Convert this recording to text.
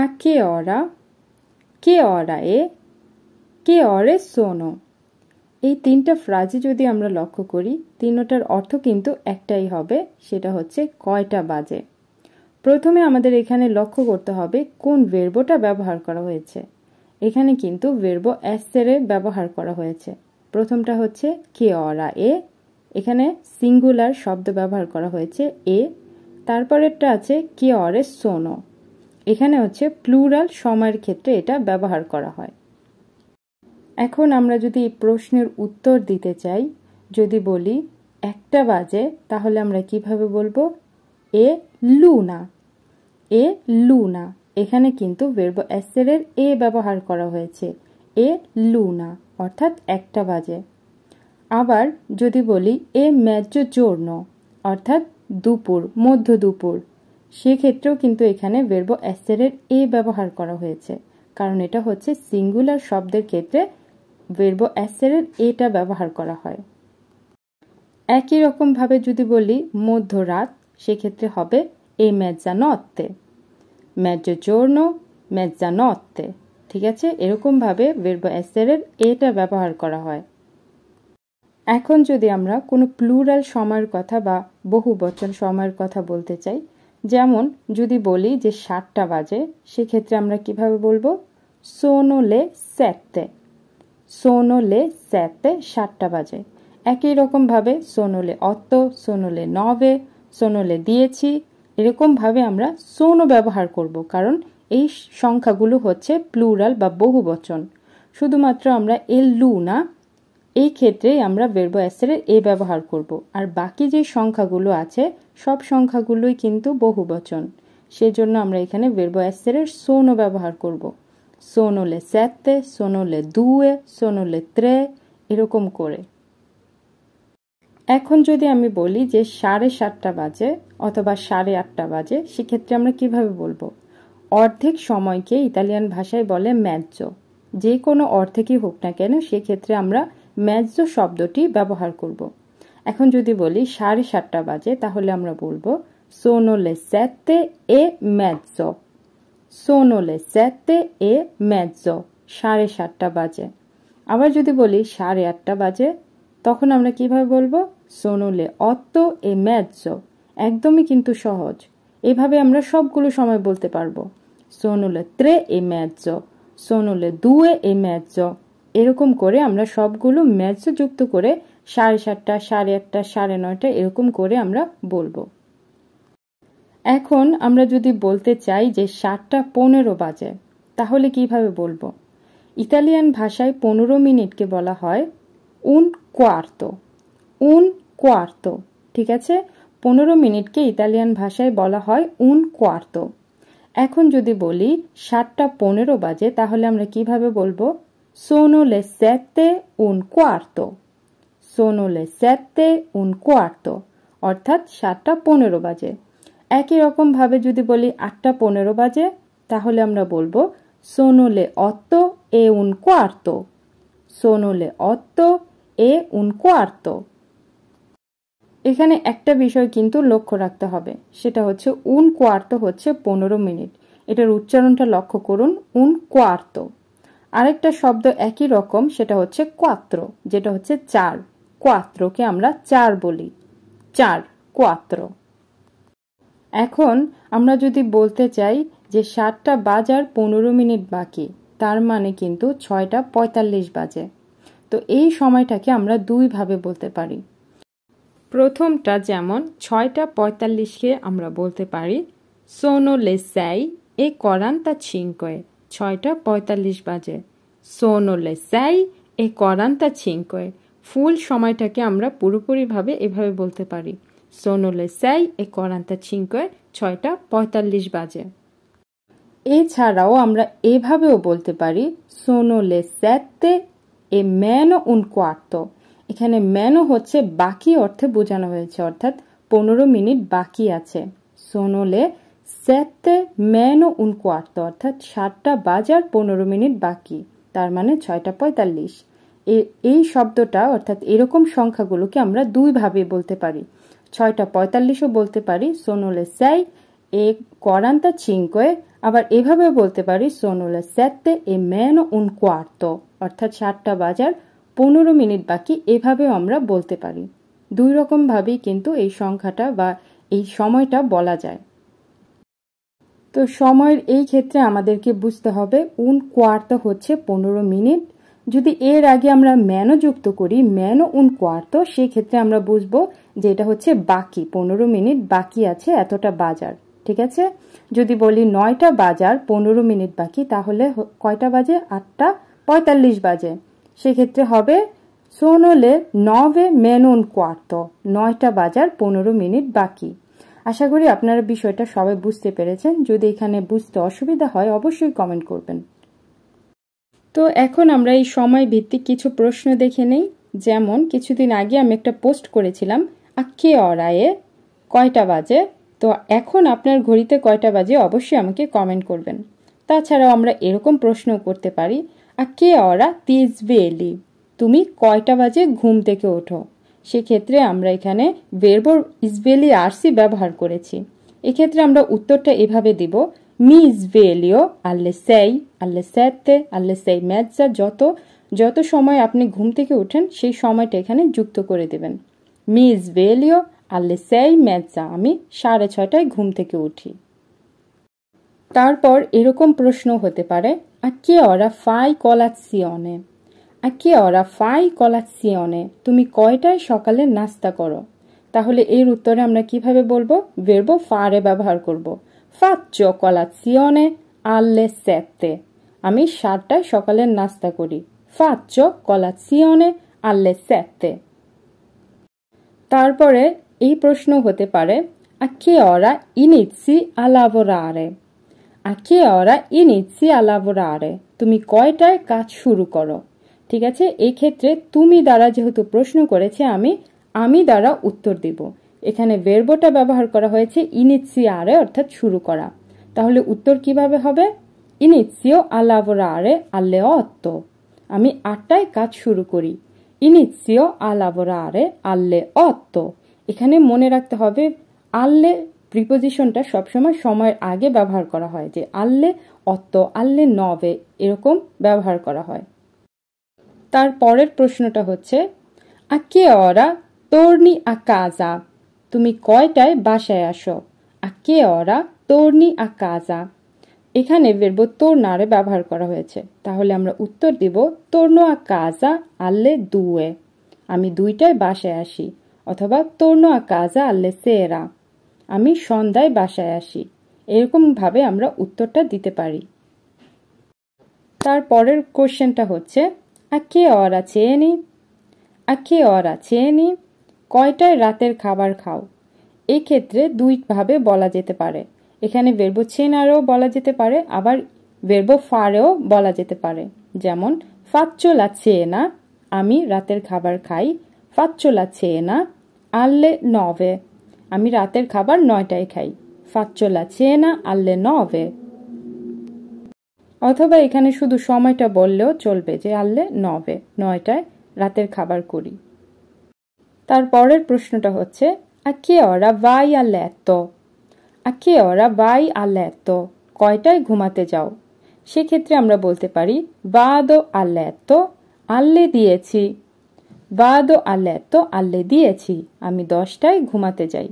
A che ora? Che ora è? Che ore sono? এই তিনটা ফ্রাজে যদি আমরা লক্ষ্য করি, তিনটার অর্থ কিন্তু একটাই হবে, সেটা হচ্ছে কয়টা বাজে প্রথমে আমাদের এখানে লক্ষ্য করতে হবে কোন ভেরবোটা ব্যবহার করা হয়েছে এখানে কিন্তু ভেরবো অ্যাসেরে ব্যবহার করা হয়েছে প্রথমটা হচ্ছে কে অরা এ, এখানে সিঙ্গুলার শব্দ ব্যবহার করা হয়েছে এ, তারপরেরটা আছে কে অরে সোনো এখানে হচ্ছে প্লুরাল সময়ের ক্ষেত্রে এটা ব্যবহার করা হয়। এখন আমরা যদি প্রশ্নের উত্তর দিতে চাই, যদি বলি, একটা বাজে, তাহলে আমরা কীভাবে বলব? এ লুনা। এ লুনা। এখানে কিন্তু ভেরব অ্যাসেরের এ ব্যবহার করা হয়েছে। এ লুনা, অর্থাৎ একটা বাজে। আবার যদি বলি, এ ম্যাজ্য চূর্ণ অর্থাৎ দুপুর, মধ্য দুপুর। সেক্ষেত্রেও কিন্তু এখানে ভেরব অ্যাসেরের এ ব্যবহার করা হয়েছে। কারণ এটা হচ্ছে সিঙ্গুলার শব্দের ক্ষেত্রে ভেরব অ্যাসেরের এটা ব্যবহার করা হয়। একই রকমভাবে যদি বলি মধ্যরাত, সেক্ষেত্রে হবে এ মেজ্জানত্তে মেজ্জোর্নো মেজ্জানত্তে ঠিক আছে? এরকমভাবে ভেরব অ্যাসেরের এটা ব্যবহার করা হয়। এখন যদি আমরা কোনো প্লুরাল সময়ের কথা বা বহু বচন সময়ের কথা বলতে চাই যেমন, যদি বলি যে সাতটা বাজে, সেক্ষেত্রে আমরা কীভাবে বলব? সোনোলে সোনো লে সেতে সাতটা বাজে। একই রকমভাবে সোনোলে অত সোনোলে নবে সোনোলে দিয়েছি এরকমভাবে আমরা সোনো ব্যবহার করব, কারণ এই সংখ্যাগুলো হচ্ছে প্লুরাল বা বহু বচন শুধুমাত্র আমরা এল লু না এই ক্ষেত্রে আমরা বেরবো অ্যাসেরের এ ব্যবহার করব। আর বাকি যে সংখ্যাগুলো আছে, সব সংখ্যাগুলোই কিন্তু বহু বচন সেজন্য আমরা এখানে বেরবো অ্যাসেরের সোনো ব্যবহার করব। সোনোলে সেতে সোনোলে দুয়ে সোনোলে ত্রে এরকম করে। এখন যদি আমি বলি যে সাড়ে সাতটা বাজে অথবা সাড়ে আটটা বাজে, সেক্ষেত্রে আমরা কীভাবে বলব? অর্ধেক সময়কে ইতালিয়ান ভাষায় বলে ম্যাজ্জো যে কোনো অর্ধেকই হোক না কেন, সেক্ষেত্রে আমরা ম্যাজ্জো শব্দটি ব্যবহার করব। এখন যদি বলি সাড়ে সাতটা বাজে, তাহলে আমরা বলব সোনোলে সেতে এ ম্যাজ্জো সোনোলে সেতে এ ম্যাজ্জো সাড়ে সাতটা বাজে। আবার যদি বলি সাড়ে আটটা বাজে, তখন আমরা কীভাবে বলব সোনোলে অত্ত এ ম্যাজ্জো একদমই কিন্তু সহজ। এভাবে আমরা সবগুলো সময় বলতে পারব। সোনোলে ত্রে এ ম্যাজ্জো সোনোলে দুয়ে এ ম্যাজ্জো এরকম করে আমরা সবগুলো ম্যাচ যুক্ত করে সাড়ে সাতটা, সাড়ে আটটা, সাড়ে নয়টা এরকম করে আমরা বলব। এখন আমরা যদি বলতে চাই যে সাতটা পনেরো বাজে, তাহলে কীভাবে বলব? ইতালিয়ান ভাষায় পনেরো মিনিটকে বলা হয় উন কোয়ার্তো উন কোয়ার্তো ঠিক আছে? পনেরো মিনিটকে ইতালিয়ান ভাষায় বলা হয় উন কোয়ার্তো এখন যদি বলি সাতটা পনেরো বাজে, তাহলে আমরা কীভাবে বলব? Sono le sette un quarto. Sono le sette un quarto. অর্থাৎ সাতটা পনেরো বাজে। একই রকমভাবে যদি বলি আটটা পনেরো বাজে, তাহলে আমরা বলব সোনোলে অত্ত এ উন কোয়ার্ত। সোনোলে অত্ত এ উন কোয়ার্ত। এখানে একটা বিষয় কিন্তু লক্ষ্য রাখতে হবে। সেটা হচ্ছে উন কোয়ার্ত হচ্ছে পনেরো মিনিট। এটার উচ্চারণটা লক্ষ্য করুন, উন কোয়ার্ত। আরেকটা শব্দ একই রকম, সেটা হচ্ছে কোয়াত্র যেটা হচ্ছে চার। কোয়াত্রকে আমরা চার বলি। চার কোয়াত্র এখন আমরা যদি বলতে চাই যে সাতটা বাজার পনেরো মিনিট বাকি, তার মানে কিন্তু ছয়টা পঁয়তাল্লিশ বাজে। তো এই সময়টাকে আমরা দুইভাবে বলতে পারি। প্রথমটা যেমন ছয়টা পঁয়তাল্লিশকে আমরা বলতে পারি সোনো লেসাই এ করান্তা ছিঙ্কয়ে ছয়টা পঁয়তাল্লিশ বাজে। সোনো লেসাই এ করান্তা ছিঙ্কয়ে ফুল সময়টাকে আমরা পুরোপুরিভাবে এভাবে বলতে পারি। সোনো লেসাই এ করান্তা ছিঙ্কয়ে ছয়টা পঁয়তাল্লিশ বাজে। এছাড়াও আমরা এভাবেও বলতে পারি সোনো লেসেতে এ ম্যানো উন কোয়ার্তো এখানে ম্যানো হচ্ছে বাকি অর্থে বোঝানো হয়েছে, অর্থাৎ পনেরো মিনিট বাকি আছে। সোনোলে সেতে ম্যানো উন কোয়ার্তো অর্থাৎ সাতটা বাজার পনেরো মিনিট বাকি। তার মানে ছয়টা পঁয়তাল্লিশ। এই শব্দটা অর্থাৎ এরকম সংখ্যাগুলোকে আমরা দুইভাবে বলতে পারি। ছয়টা পঁয়তাল্লিশও বলতে পারি সোনোলে সাই এ কোয়ারান্তা চিঙ্কোয়ে আবার এভাবে বলতে পারি সোনোলে সেতে এ ম্যান উন কোয়ার্ত। অর্থাৎ সাতটা বাজার, পনেরো মিনিট বাকি, এভাবেও আমরা বলতে পারি। দুই রকমভাবেই কিন্তু এই সংখ্যাটা বা এই সময়টা বলা যায়। তো সময়ের এই ক্ষেত্রে আমাদেরকে বুঝতে হবে উন কোয়ার্ত হচ্ছে পনেরো মিনিট। যদি এর আগে আমরা ম্যানও যুক্ত করি, ম্যানও উন কোয়ার্ত সেই ক্ষেত্রে আমরা বুঝব যে এটা হচ্ছে বাকি, পনেরো মিনিট বাকি আছে এতটা বাজার, ঠিক আছে? যদি বলি নয়টা বাজার, পনেরো মিনিট বাকি, তাহলে কয়টা বাজে? আটটা, পঁয়তাল্লিশ বাজে। সেক্ষেত্রে হবে সোনলে নভে মেনুন কোয়ার্ত নয়টা বাজার, পনেরো মিনিট বাকি। আশা করি আপনারা বিষয়টা সবাই বুঝতে পেরেছেন। যদি এখানে বুঝতে অসুবিধা হয়, অবশ্যই কমেন্ট করবেন। তো এখন আমরা এই সময় ভিত্তিক কিছু প্রশ্ন দেখে নেই। যেমন, কিছুদিন আগে আমি একটা পোস্ট করেছিলাম আক্ষে অরায়ে কয়টা বাজে? তো এখন আপনার ঘড়িতে কয়টা বাজে অবশ্যই আমাকে কমেন্ট করবেন। তাছাড়াও আমরা এরকম প্রশ্ন করতে পারি আক্ষে অরা তিজ বেলি, তুমি কয়টা বাজে ঘুম থেকে ওঠো? সেক্ষেত্রে আমরা এখানে বেরবোর ইসবেলি আরসি ব্যবহার করেছি। এক্ষেত্রে আমরা উত্তরটা এভাবে দিব। মি ইসবেলিও আল্লে সেই আল্লে সেতে আল্লে সেই ম্যাজা যত যত সময় আপনি ঘুম থেকে ওঠেন সেই সময়টা এখানে যুক্ত করে দেবেন। মি ইসবেলিও আল্লে সেই ম্যাজা আমি সাড়ে ছয়টায় ঘুম থেকে উঠি। তারপর এরকম প্রশ্ন হতে পারে আর কে ওরা ফাই কলাৎসিয়নে? কে ওরা ফাই কলাৎসিয়নে তুমি কয়টায় সকালে নাস্তা করো? তাহলে এর উত্তরে আমরা কীভাবে বলব? বেরবো ফারে ব্যবহার করব। ফাচ্চো কলাৎসিয়নে আল্লে সেতে আমি সাতটায় সকালের নাস্তা করি। ফাচ্চো কলাৎসিয়নে আল্লে সেতে তারপরে এই প্রশ্ন হতে পারে, a che ora inizi a lavorare? A che ora inizi a lavorare? তুমি কয়টায় কাজ শুরু করো? ঠিক আছে? এই ক্ষেত্রে তুমি দ্বারা যেহেতু প্রশ্ন করেছে আমি আমি দ্বারা উত্তর দিব। এখানে ভেরবোটা ব্যবহার করা হয়েছে ইনিৎসিয়ারে অর্থাৎ শুরু করা। তাহলে উত্তর কীভাবে হবে? ইনিৎসিও আলাভোরারে আল্লে অত্ত আমি আটটায় কাজ শুরু করি। ইনিৎসিও আলাভোরারে আল্লে অত্ত এখানে মনে রাখতে হবে আল্লে প্রিপোজিশনটা সবসময় সময়ের আগে ব্যবহার করা হয়, যে আল্লে অত্ত আল্লে নবে এরকম ব্যবহার করা হয়। তার পরের প্রশ্নটা হচ্ছে আকে অরা তোর্নি আকাজা তুমি কয়টায় বাসায় আসো? আকে অরা তোর্নি আকাজা এখানে বেরবো তোর নারে ব্যবহার করা হয়েছে। তাহলে আমরা উত্তর দিব, তোর্নো আকাজা আল্লে দুয়ে। আমি দুইটায় বাসায় আসি, অথবা তোর্নো আকাজা আল্লে সেরা। আমি সন্ধ্যায় বাসায় আসি। এরকমভাবে আমরা উত্তরটা দিতে পারি। তারপরের কোশ্চেনটা হচ্ছে আকে অরা চেয়ে আকে অরা চেয়ে কয়টায় রাতের খাবার খাও? এক্ষেত্রে দুইভাবে বলা যেতে পারে। এখানে বেরবো চেনারও বলা যেতে পারে, আবার বেরবো ফারেও বলা যেতে পারে। যেমন, ফাচ্চোলা চেনা, আমি রাতের খাবার খাই। ফাচ্চোলা চেনা, আল্লে নভে আমি রাতের খাবার নয়টায় খাই। ফাচ্চোলা চেনা, আল্লে নভে অথবা এখানে শুধু সময়টা বললেও চলবে যে আল্লে নবে, নয়টায় রাতের খাবার করি। তারপরের প্রশ্নটা হচ্ছে a che ora vai a letto a che ora vai a letto কয়টায় ঘুমাতে যাও? সেক্ষেত্রে আমরা বলতে পারি, বাদো a letto আল্লে দিয়েছি। বাদো a letto আল্লে দিয়েছি। আমি দশটায় ঘুমাতে যাই।